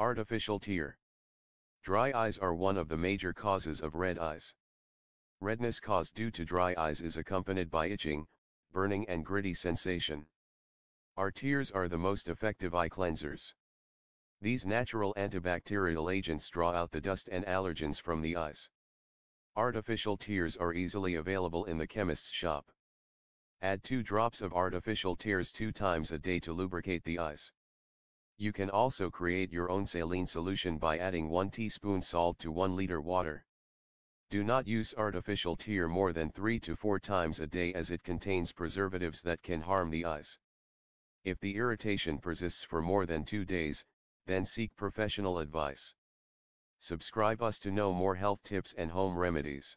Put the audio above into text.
Artificial tear. Dry eyes are one of the major causes of red eyes. Redness caused due to dry eyes is accompanied by itching, burning and gritty sensation. Our tears are the most effective eye cleansers. These natural antibacterial agents draw out the dust and allergens from the eyes. Artificial tears are easily available in the chemist's shop. Add 2 drops of artificial tears 2 times a day to lubricate the eyes. You can also create your own saline solution by adding 1 teaspoon salt to 1 liter water. Do not use artificial tear more than 3 to 4 times a day as it contains preservatives that can harm the eyes. If the irritation persists for more than 2 days, then seek professional advice. Subscribe us to know more health tips and home remedies.